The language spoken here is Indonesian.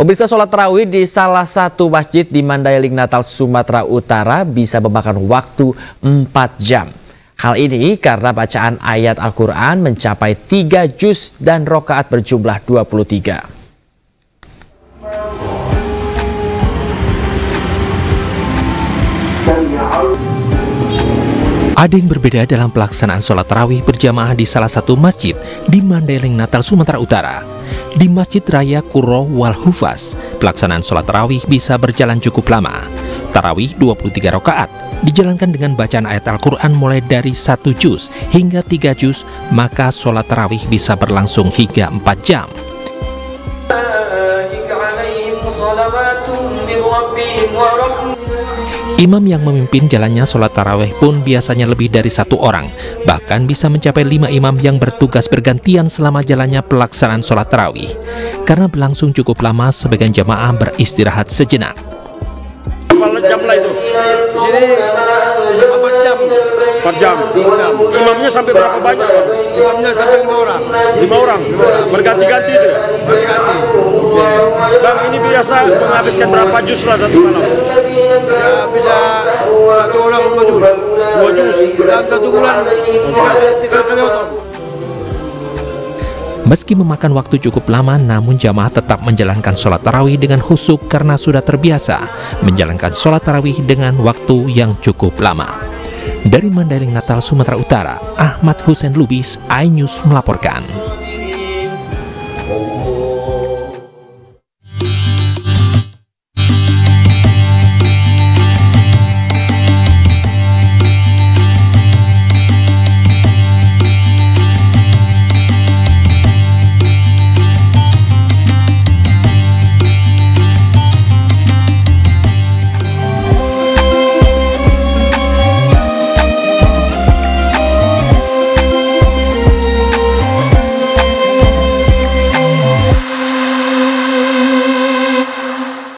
Pemirsa sholat tarawih di salah satu masjid di Mandailing Natal, Sumatera Utara bisa memakan waktu 4 jam. Hal ini karena bacaan ayat Al-Quran mencapai 3 juz dan rokaat berjumlah 23. Ada yang berbeda dalam pelaksanaan sholat tarawih berjamaah di salah satu masjid di Mandailing Natal, Sumatera Utara. Di Masjid Raya Kuro Wal Hufaz, pelaksanaan sholat tarawih bisa berjalan cukup lama. Tarawih 23 rakaat dijalankan dengan bacaan ayat Al-Quran mulai dari satu juz hingga tiga juz, maka sholat tarawih bisa berlangsung hingga 4 jam. Imam yang memimpin jalannya sholat taraweh pun biasanya lebih dari satu orang, bahkan bisa mencapai lima imam yang bertugas bergantian selama jalannya pelaksanaan sholat tarawih. Karena berlangsung cukup lama, sebagian jamaah beristirahat sejenak. Berapa jam lah itu? Di sini 4 jam. 4 jam. jam. Imamnya sampai berapa banyak? Bang? Imamnya sampai 5 orang. 5 orang. Berganti-ganti itu. Berganti. Bang ini biasa menghabiskan berapa jus lah satu malam? Ya bisa satu orang 2 juz. Dua jus. Dalam satu bulan tiga kali, tiga kali otom. Meski memakan waktu cukup lama, namun jamaah tetap menjalankan sholat tarawih dengan husuk karena sudah terbiasa menjalankan sholat tarawih dengan waktu yang cukup lama. Dari Mandailing Natal, Sumatera Utara, Ahmad Hussein Lubis, iNews melaporkan.